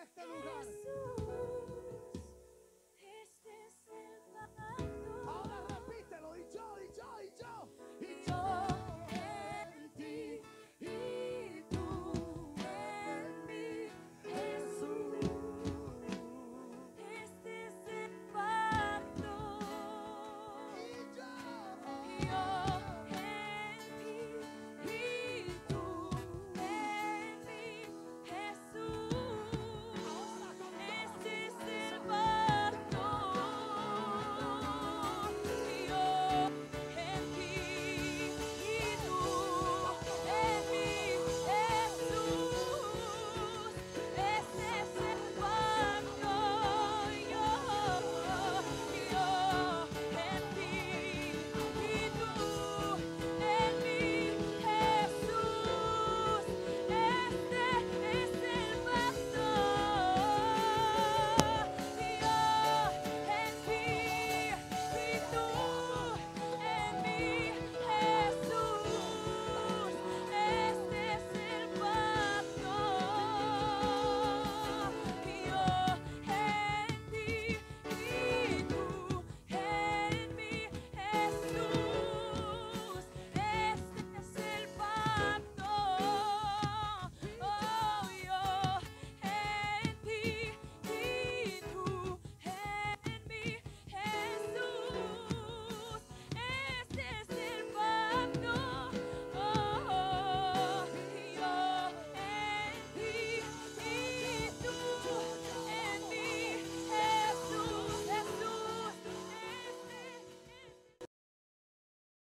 en este lugar.